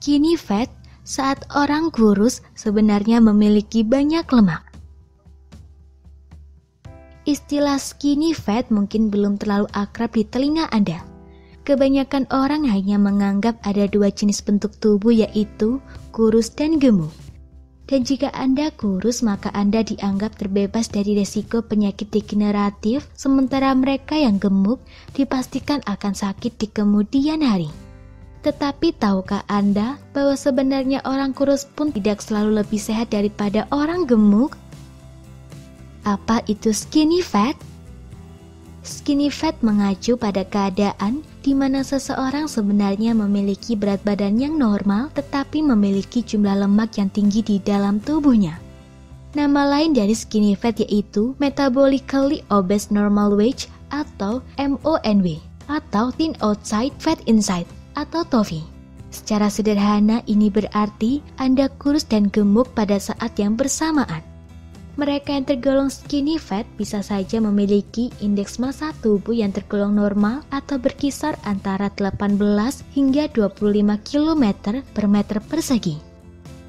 skinny fat saat orang kurus sebenarnya memiliki banyak lemak. Istilah skinny fat mungkin belum terlalu akrab di telinga Anda. Kebanyakan orang hanya menganggap ada dua jenis bentuk tubuh yaitu kurus dan gemuk. Dan jika Anda kurus, maka Anda dianggap terbebas dari resiko penyakit degeneratif, sementara mereka yang gemuk dipastikan akan sakit di kemudian hari. Tetapi tahukah Anda bahwa sebenarnya orang kurus pun tidak selalu lebih sehat daripada orang gemuk? Apa itu skinny fat? Skinny fat mengacu pada keadaan di mana seseorang sebenarnya memiliki berat badan yang normal tetapi memiliki jumlah lemak yang tinggi di dalam tubuhnya. Nama lain dari skinny fat yaitu metabolically obese normal weight atau MONW atau thin outside fat inside atau TOFI. Secara sederhana ini berarti Anda kurus dan gemuk pada saat yang bersamaan. Mereka yang tergolong skinny fat bisa saja memiliki indeks massa tubuh yang tergolong normal atau berkisar antara 18 hingga 25 km per meter persegi.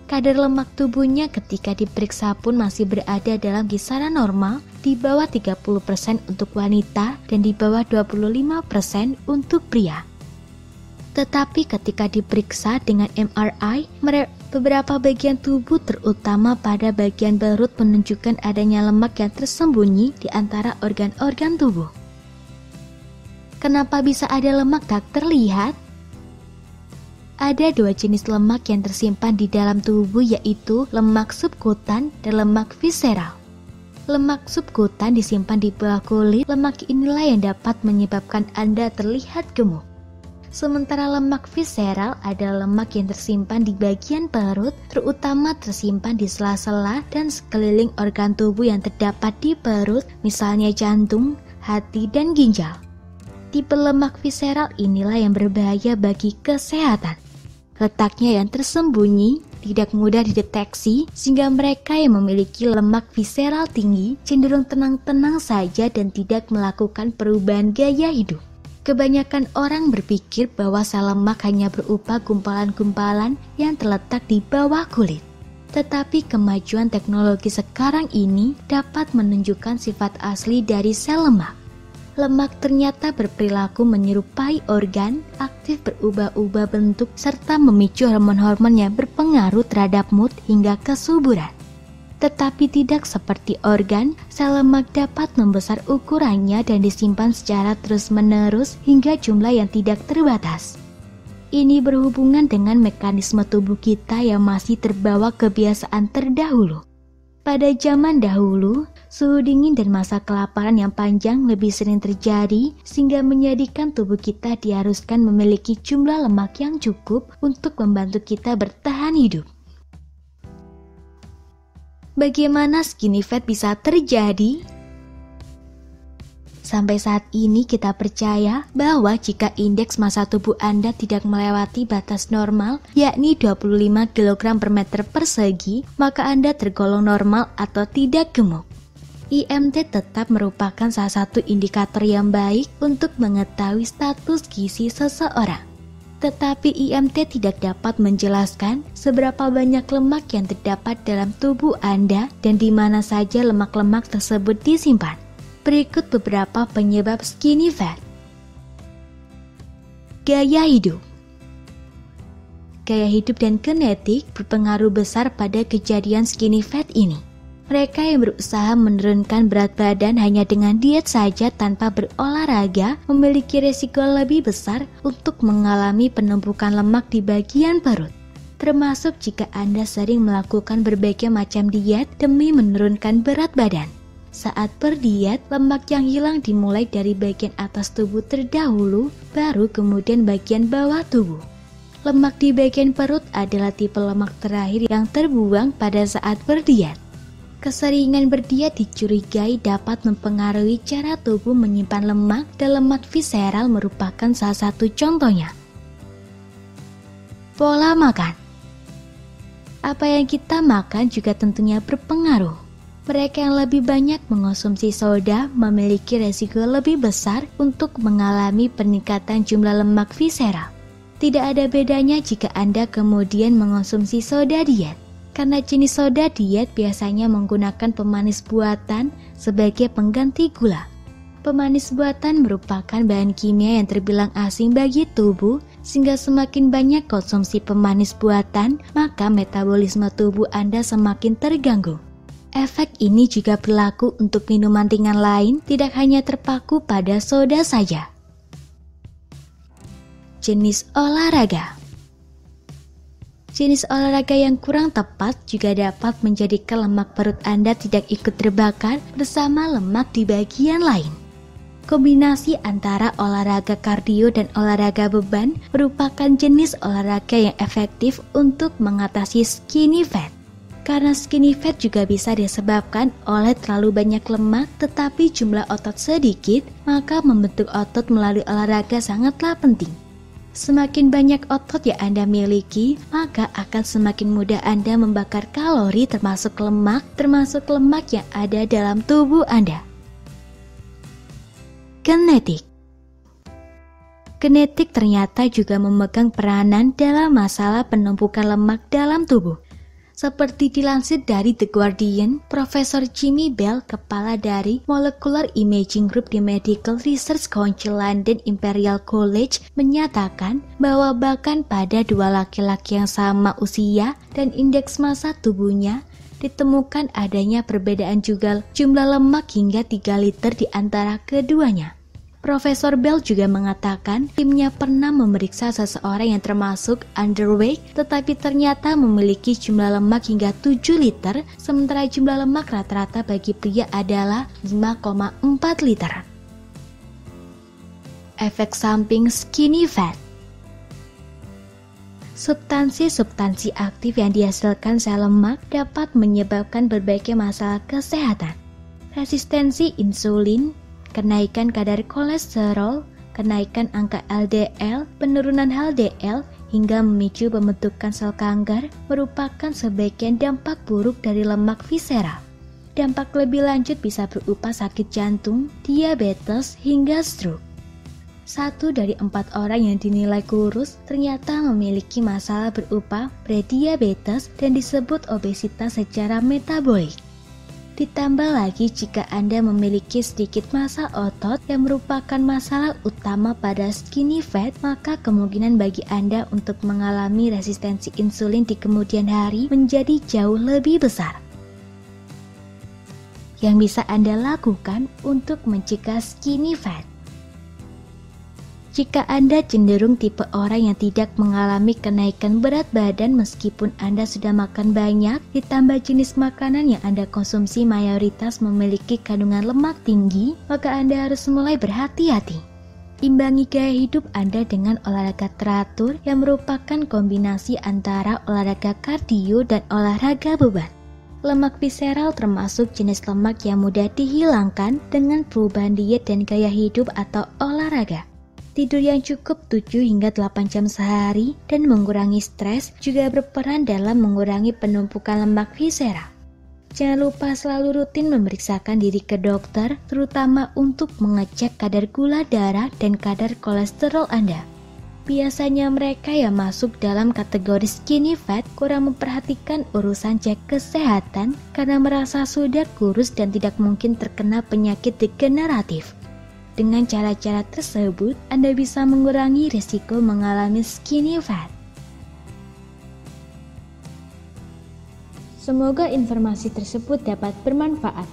Kadar lemak tubuhnya ketika diperiksa pun masih berada dalam kisaran normal di bawah 30% untuk wanita dan di bawah 25% untuk pria. Tetapi ketika diperiksa dengan MRI, beberapa bagian tubuh terutama pada bagian perut menunjukkan adanya lemak yang tersembunyi di antara organ-organ tubuh. Kenapa bisa ada lemak tak terlihat? Ada dua jenis lemak yang tersimpan di dalam tubuh yaitu lemak subkutan dan lemak visceral. Lemak subkutan disimpan di bawah kulit, lemak inilah yang dapat menyebabkan Anda terlihat gemuk. Sementara lemak visceral adalah lemak yang tersimpan di bagian perut, terutama tersimpan di sela-sela dan sekeliling organ tubuh yang terdapat di perut, misalnya jantung, hati, dan ginjal. Tipe lemak visceral inilah yang berbahaya bagi kesehatan. Letaknya yang tersembunyi, tidak mudah dideteksi, sehingga mereka yang memiliki lemak visceral tinggi cenderung tenang-tenang saja dan tidak melakukan perubahan gaya hidup. Kebanyakan orang berpikir bahwa sel lemak hanya berupa gumpalan-gumpalan yang terletak di bawah kulit. Tetapi kemajuan teknologi sekarang ini dapat menunjukkan sifat asli dari sel lemak. Lemak ternyata berperilaku menyerupai organ, aktif berubah-ubah bentuk, serta memicu hormon-hormon yang berpengaruh terhadap mood hingga kesuburan tetapi tidak seperti organ, sel lemak dapat membesar ukurannya dan disimpan secara terus-menerus hingga jumlah yang tidak terbatas. Ini berhubungan dengan mekanisme tubuh kita yang masih terbawa kebiasaan terdahulu. Pada zaman dahulu, suhu dingin dan masa kelaparan yang panjang lebih sering terjadi sehingga menjadikan tubuh kita diharuskan memiliki jumlah lemak yang cukup untuk membantu kita bertahan hidup. Bagaimana skinny fat bisa terjadi? Sampai saat ini kita percaya bahwa jika indeks massa tubuh Anda tidak melewati batas normal, yakni 25 kg per meter persegi, maka Anda tergolong normal atau tidak gemuk. IMT tetap merupakan salah satu indikator yang baik untuk mengetahui status gizi seseorang tetapi IMT tidak dapat menjelaskan seberapa banyak lemak yang terdapat dalam tubuh Anda dan di mana saja lemak-lemak tersebut disimpan. Berikut beberapa penyebab skinny fat. Gaya hidup Gaya hidup dan genetik berpengaruh besar pada kejadian skinny fat ini. Mereka yang berusaha menurunkan berat badan hanya dengan diet saja tanpa berolahraga memiliki resiko lebih besar untuk mengalami penumpukan lemak di bagian perut. Termasuk jika Anda sering melakukan berbagai macam diet demi menurunkan berat badan. Saat berdiet, lemak yang hilang dimulai dari bagian atas tubuh terdahulu, baru kemudian bagian bawah tubuh. Lemak di bagian perut adalah tipe lemak terakhir yang terbuang pada saat berdiet. Keseringan berdiet dicurigai dapat mempengaruhi cara tubuh menyimpan lemak dan lemak visceral merupakan salah satu contohnya. Pola makan Apa yang kita makan juga tentunya berpengaruh. Mereka yang lebih banyak mengonsumsi soda memiliki resiko lebih besar untuk mengalami peningkatan jumlah lemak visceral. Tidak ada bedanya jika Anda kemudian mengonsumsi soda diet. Karena jenis soda diet biasanya menggunakan pemanis buatan sebagai pengganti gula. Pemanis buatan merupakan bahan kimia yang terbilang asing bagi tubuh, sehingga semakin banyak konsumsi pemanis buatan, maka metabolisme tubuh Anda semakin terganggu. Efek ini juga berlaku untuk minuman ringan lain, tidak hanya terpaku pada soda saja jenis olahraga. Jenis olahraga yang kurang tepat juga dapat menjadikan lemak perut Anda tidak ikut terbakar bersama lemak di bagian lain. Kombinasi antara olahraga kardio dan olahraga beban merupakan jenis olahraga yang efektif untuk mengatasi skinny fat. Karena skinny fat juga bisa disebabkan oleh terlalu banyak lemak tetapi jumlah otot sedikit, maka membentuk otot melalui olahraga sangatlah penting. Semakin banyak otot yang Anda miliki, maka akan semakin mudah Anda membakar kalori termasuk lemak, termasuk lemak yang ada dalam tubuh Anda. Genetik Genetik ternyata juga memegang peranan dalam masalah penumpukan lemak dalam tubuh. Seperti dilansir dari The Guardian, Profesor Jimmy Bell, kepala dari Molecular Imaging Group di Medical Research Council London Imperial College, menyatakan bahwa bahkan pada dua laki-laki yang sama usia dan indeks massa tubuhnya ditemukan adanya perbedaan juga jumlah lemak hingga 3 liter di antara keduanya. Profesor Bell juga mengatakan timnya pernah memeriksa seseorang yang termasuk underweight tetapi ternyata memiliki jumlah lemak hingga 7 liter sementara jumlah lemak rata-rata bagi pria adalah 5,4 liter. Efek samping skinny fat Substansi-substansi aktif yang dihasilkan sel lemak dapat menyebabkan berbagai masalah kesehatan. Resistensi insulin, kenaikan kadar kolesterol, kenaikan angka LDL, penurunan HDL, hingga memicu pembentukan sel kanker merupakan sebagian dampak buruk dari lemak visceral. Dampak lebih lanjut bisa berupa sakit jantung, diabetes, hingga stroke. Satu dari empat orang yang dinilai kurus ternyata memiliki masalah berupa prediabetes dan disebut obesitas secara metabolik. Ditambah lagi jika Anda memiliki sedikit massa otot yang merupakan masalah utama pada skinny fat, maka kemungkinan bagi Anda untuk mengalami resistensi insulin di kemudian hari menjadi jauh lebih besar. Yang bisa Anda lakukan untuk mencegah skinny fat jika Anda cenderung tipe orang yang tidak mengalami kenaikan berat badan meskipun Anda sudah makan banyak, ditambah jenis makanan yang Anda konsumsi mayoritas memiliki kandungan lemak tinggi, maka Anda harus mulai berhati-hati. Imbangi gaya hidup Anda dengan olahraga teratur yang merupakan kombinasi antara olahraga kardio dan olahraga beban. Lemak visceral termasuk jenis lemak yang mudah dihilangkan dengan perubahan diet dan gaya hidup atau olahraga. Tidur yang cukup 7 hingga 8 jam sehari dan mengurangi stres juga berperan dalam mengurangi penumpukan lemak visceral. Jangan lupa selalu rutin memeriksakan diri ke dokter, terutama untuk mengecek kadar gula darah dan kadar kolesterol Anda. Biasanya mereka yang masuk dalam kategori skinny fat kurang memperhatikan urusan cek kesehatan karena merasa sudah kurus dan tidak mungkin terkena penyakit degeneratif. Dengan cara-cara tersebut, Anda bisa mengurangi risiko mengalami skinny fat. Semoga informasi tersebut dapat bermanfaat.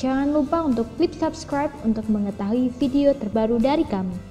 Jangan lupa untuk klik subscribe untuk mengetahui video terbaru dari kami.